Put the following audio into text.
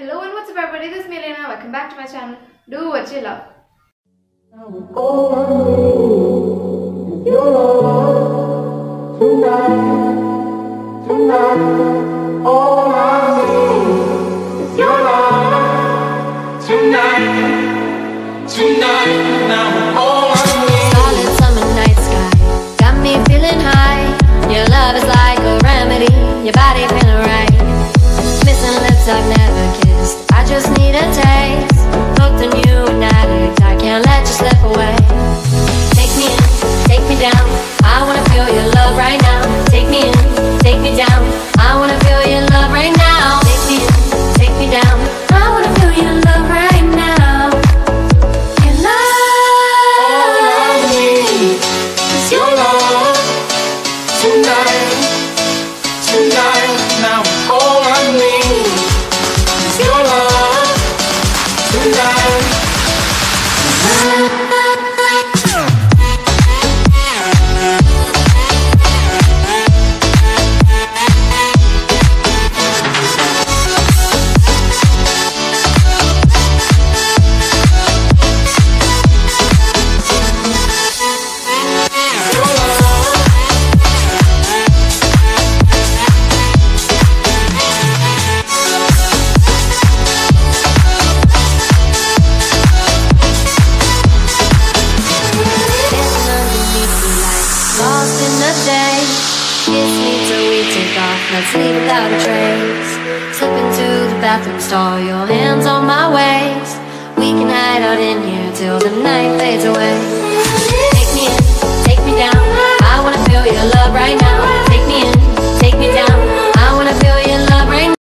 Hello and what's up everybody, this is Milena. Welcome back to my channel. Do what you love. Tonight, now take off. Let's leave without a trace. Slip into the bathroom stall. Your hands on my waist. We can hide out in here till the night fades away.